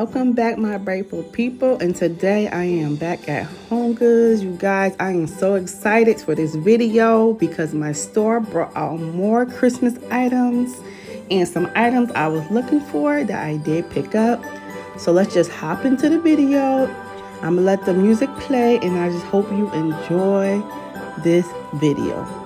Welcome back, my grateful people. And today I am back at Home Goods. You guys, I am so excited for this video because my store brought out more Christmas items and some items I was looking for that I did pick up. So let's just hop into the video. I'm gonna let the music play and I just hope you enjoy this video.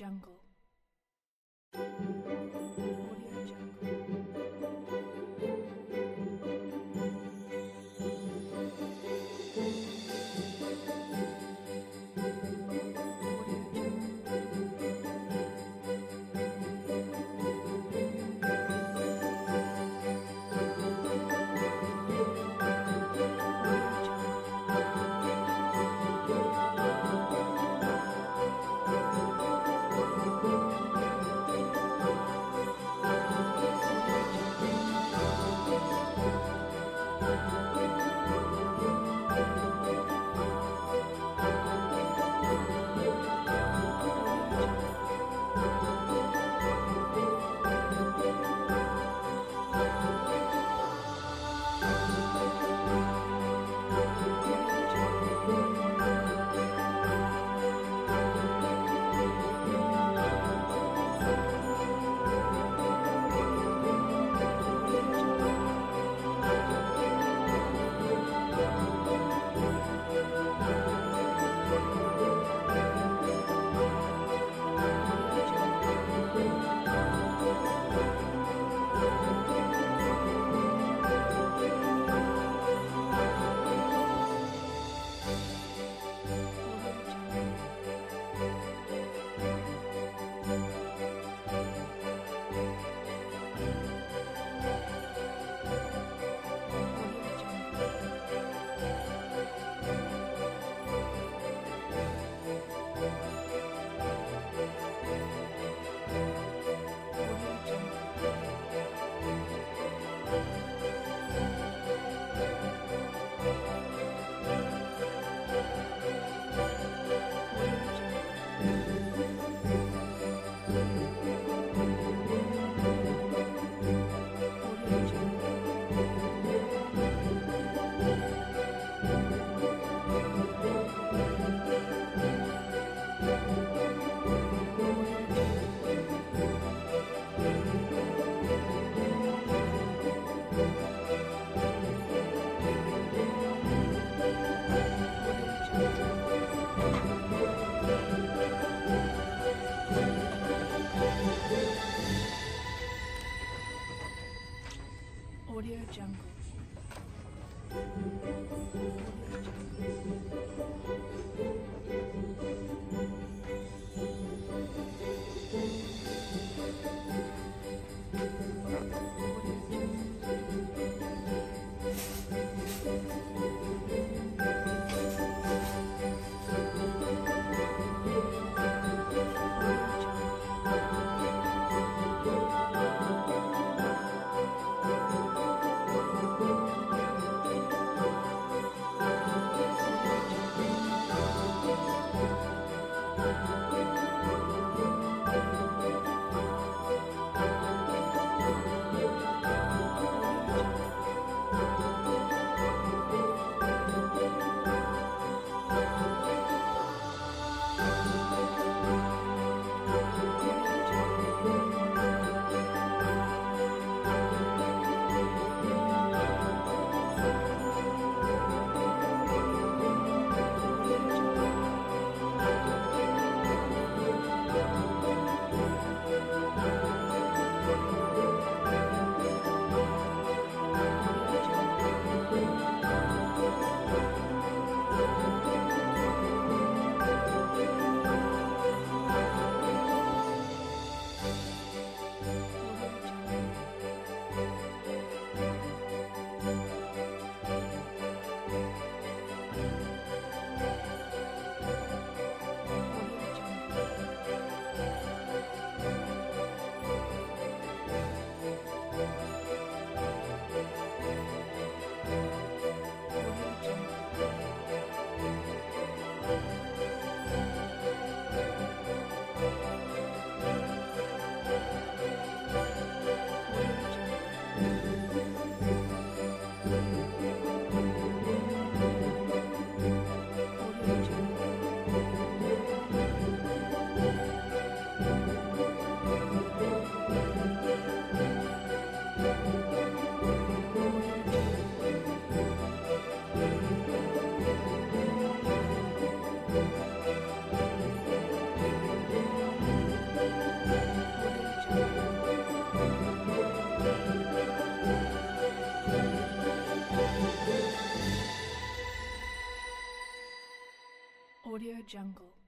Jungle. Bye. Jungle.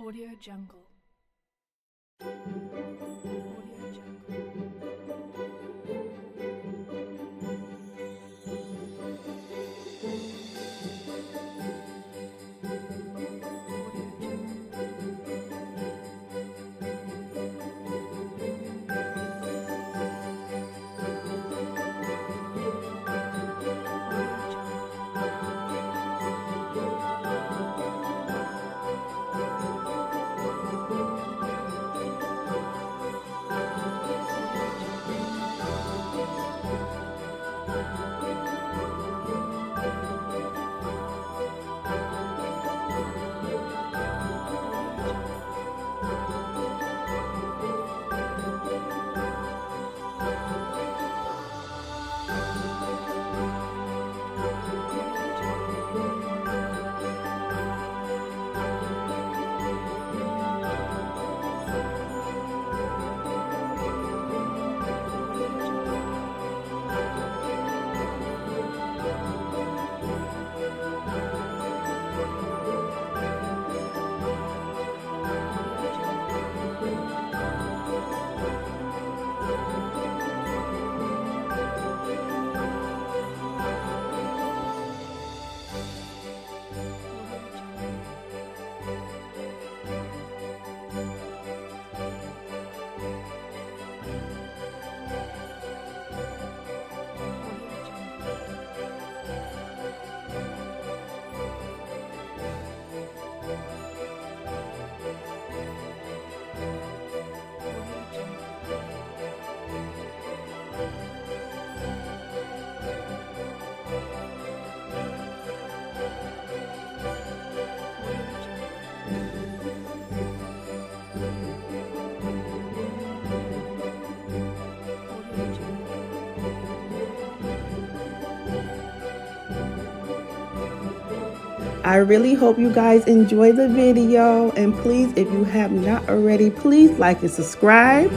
Audio Jungle. I really hope you guys enjoy the video and please if you have not already please like and subscribe